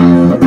Mm-hmm.